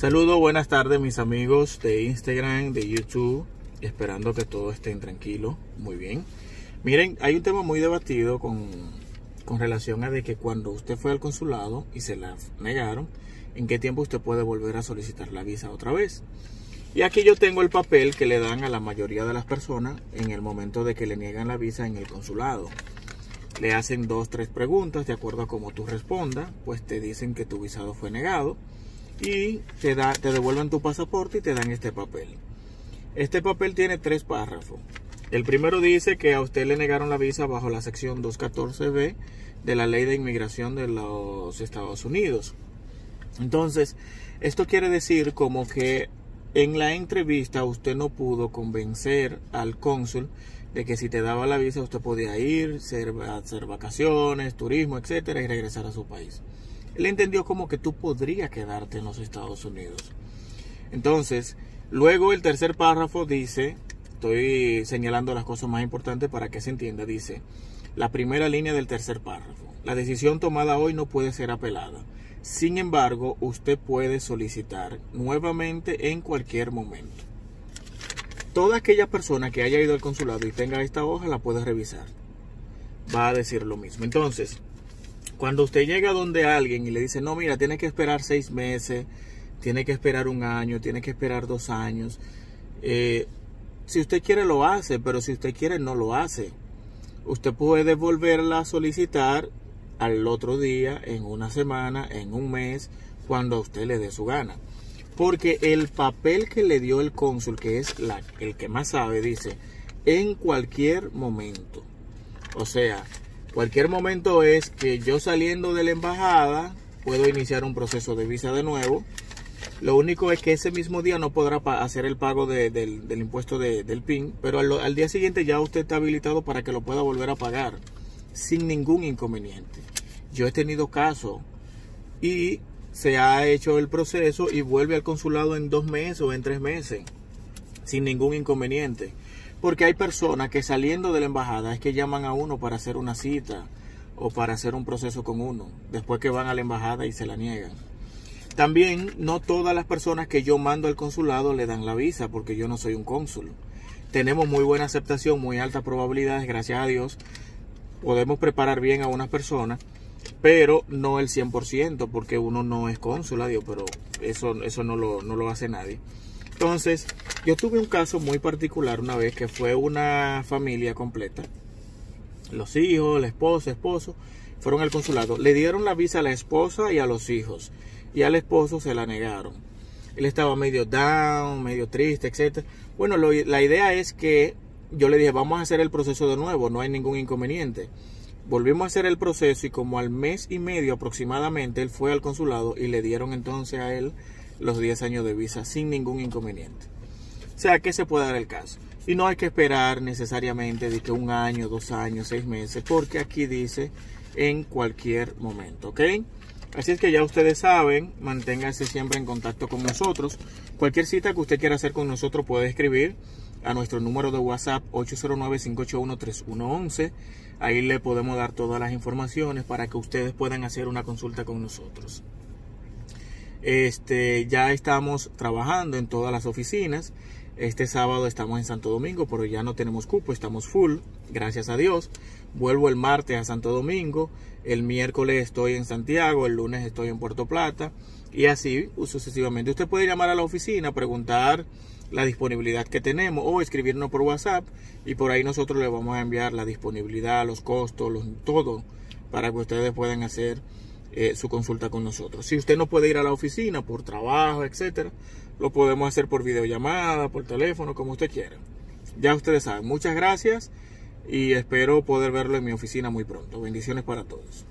Saludos, buenas tardes mis amigos de Instagram, de YouTube, esperando que todos estén tranquilos, muy bien. Miren, hay un tema muy debatido con, con relación a de que cuando usted fue al consulado y se la negaron, en qué tiempo usted puede volver a solicitar la visa otra vez. Y aquí yo tengo el papel que le dan a la mayoría de las personas en el momento de que le niegan la visa en el consulado. Le hacen dos, tres preguntas de acuerdo a cómo tú respondas, pues te dicen que tu visado fue negado y te, da, te devuelven tu pasaporte y te dan este papel. Este papel tiene tres párrafos. El primero dice que a usted le negaron la visa bajo la sección 214b de la ley de inmigración de los Estados Unidos. Entonces, esto quiere decir como que en la entrevista usted no pudo convencer al cónsul de que si te daba la visa usted podía ir, hacer vacaciones, turismo, etcétera, y regresar a su país. Él entendió como que tú podrías quedarte en los Estados Unidos. Entonces, luego el tercer párrafo dice, estoy señalando las cosas más importantes para que se entienda, dice, la primera línea del tercer párrafo. La decisión tomada hoy no puede ser apelada. Sin embargo, usted puede solicitar nuevamente en cualquier momento. Toda aquella persona que haya ido al consulado y tenga esta hoja la puede revisar. Va a decir lo mismo. Entonces, cuando usted llega donde alguien y le dice, no, mira, tiene que esperar seis meses, tiene que esperar un año, tiene que esperar dos años. Eh, si usted quiere lo hace, pero si usted quiere no lo hace. Usted puede volverla a solicitar al otro día, en una semana, en un mes, cuando a usted le dé su gana. Porque el papel que le dio el cónsul, que es la, el que más sabe, dice, en cualquier momento. O sea, Cualquier momento es que yo saliendo de la embajada puedo iniciar un proceso de visa de nuevo. Lo único es que ese mismo día no podrá hacer el pago del, impuesto del PIN, pero al, al, día siguiente ya usted está habilitado para que lo pueda volver a pagar sin ningún inconveniente. Yo he tenido caso y se ha hecho el proceso y vuelve al consulado en dos meses o en tres meses sin ningún inconveniente. Porque hay personas que saliendo de la embajada es que llaman a uno para hacer una cita o para hacer un proceso con uno, después que van a la embajada y se la niegan. También no todas las personas que yo mando al consulado le dan la visa porque yo no soy un cónsul. Tenemos muy buena aceptación, muy altas probabilidades, gracias a Dios. Podemos preparar bien a una persona, pero no el 100% porque uno no es cónsul, Dios, pero eso, eso no, lo, no lo hace nadie. Entonces, yo tuve un caso muy particular una vez que fue una familia completa. Los hijos, la esposa, esposo, fueron al consulado. Le dieron la visa a la esposa y a los hijos. Y al esposo se la negaron. Él estaba medio down, medio triste, etc. Bueno, la idea es que yo le dije, vamos a hacer el proceso de nuevo, no hay ningún inconveniente. Volvimos a hacer el proceso y como al mes y medio aproximadamente él fue al consulado y le dieron entonces a él los 10 años de visa sin ningún inconveniente. O sea que se puede dar el caso. Y no hay que esperar necesariamente de que un año, dos años, seis meses, porque aquí dice en cualquier momento, ¿ok? Así es que ya ustedes saben, manténganse siempre en contacto con nosotros. Cualquier cita que usted quiera hacer con nosotros puede escribir a nuestro número de WhatsApp 809-581-3111. Ahí le podemos dar todas las informaciones para que ustedes puedan hacer una consulta con nosotros. Este, ya estamos trabajando en todas las oficinas. Este sábado estamos en Santo Domingo, pero ya no tenemos cupo, estamos full, gracias a Dios. Vuelvo el martes a Santo Domingo, el miércoles estoy en Santiago, el lunes estoy en Puerto Plata y así sucesivamente. Usted puede llamar a la oficina, preguntar la disponibilidad que tenemos o escribirnos por WhatsApp y por ahí nosotros le vamos a enviar la disponibilidad, los costos, todo para que ustedes puedan hacer eh, su consulta con nosotros. Si usted no puede ir a la oficina por trabajo, etcétera, lo podemos hacer por videollamada, por teléfono, como usted quiera. Ya ustedes saben. Muchas gracias y espero poder verlo en mi oficina muy pronto. Bendiciones para todos.